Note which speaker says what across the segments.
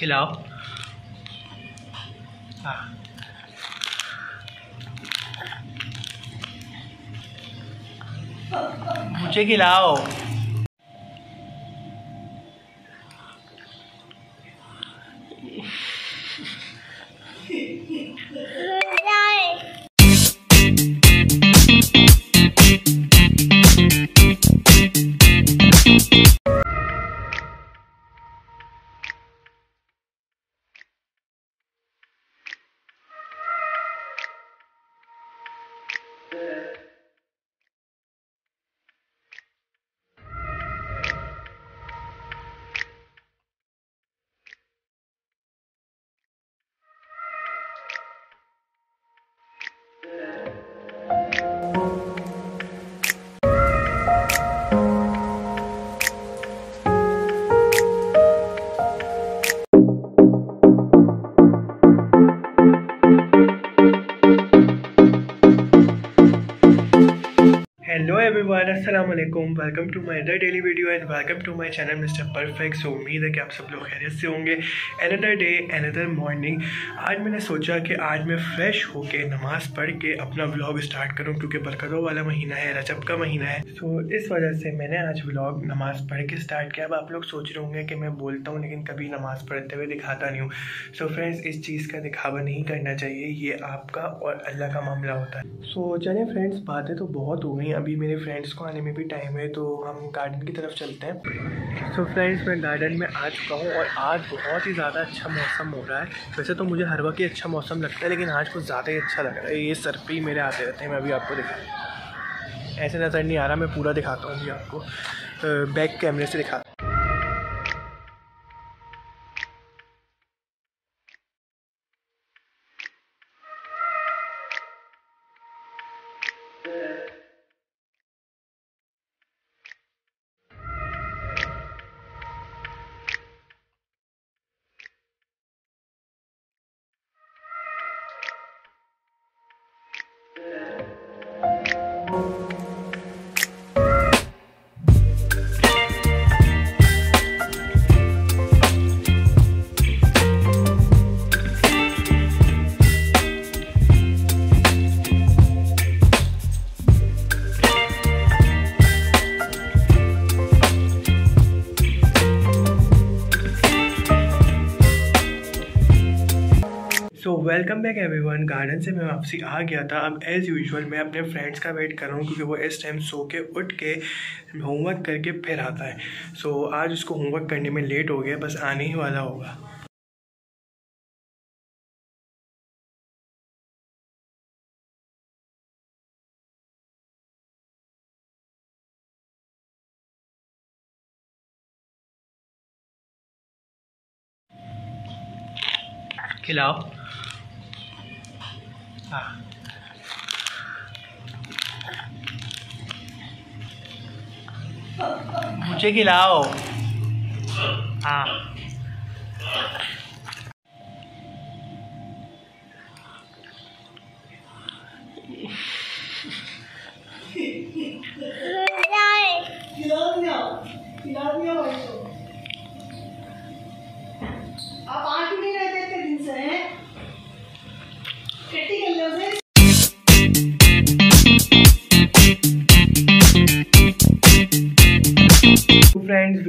Speaker 1: खिलाओ। हाँ। मुझे खिलाओ। एवरीवन अस्सलाम वालेकुम। Welcome to my other daily video and welcome to my channel mister perfect so उम्मीद है कि आप सब लोग खैरियत से होंगे। अनदर डे अनदर मॉर्निंग आज मैंने सोचा कि आज मैं फ्रेश होके नमाज़ पढ़ के अपना व्लॉग स्टार्ट करूँ क्योंकि बरकतों वाला महीना है रजब का महीना है। सो so, इस वजह से मैंने आज व्लॉग नमाज़ पढ़ के स्टार्ट किया। अब आप लोग सोच रहे होंगे कि मैं बोलता हूँ लेकिन कभी नमाज़ पढ़ते हुए दिखाता नहीं हूँ। सो फ्रेंड्स इस चीज़ का दिखावा नहीं करना चाहिए। ये आपका और अल्लाह का मामला होता है। सो so, चलें फ्रेंड्स बातें तो बहुत हो गई। अभी मेरे फ्रेंड्स को आने में भी टाइम है तो हम गार्डन की तरफ़ चलते हैं। सो फ्रेंड्स मैं गार्डन में आ चुका हूँ और आज बहुत ही ज़्यादा अच्छा मौसम हो रहा है। वैसे तो मुझे हर वक्त ही अच्छा मौसम लगता है, लेकिन आज कुछ ज़्यादा ही अच्छा लग रहा है। ये सर ही मेरे आते रहते हैं, मैं अभी आपको दिखा ऐसे नज़र नहीं आ रहा, मैं पूरा दिखाता हूँ अभी आपको। बैक कैमरे से दिखाता so welcome back everyone garden से मैं वापसी आ गया था। अब एज़ यूजल मैं अपने फ्रेंड्स का वेट कर रहा हूँ क्योंकि वो इस टाइम सो के उठ के होमवर्क करके फिर आता है। सो so, आज उसको होमवर्क करने में लेट हो गया बस आने ही वाला होगा। खिलाओ। हाँ। मुझे खिलाओ। हाँ।
Speaker 2: खिला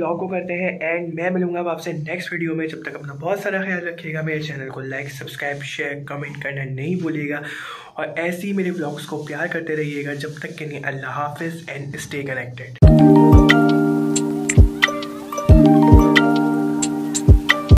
Speaker 1: ब्लॉग को करते हैं एंड मैं मिलूँगा आपसे नेक्स्ट वीडियो में। जब तक अपना बहुत सारा ख्याल रखिएगा, मेरे चैनल को लाइक सब्सक्राइब शेयर कमेंट करना नहीं भूलिएगा। और ऐसे ही मेरे ब्लॉग्स को प्यार करते रहिएगा, जब तक के लिए अल्लाह हाफिज़ एंड स्टे कनेक्टेड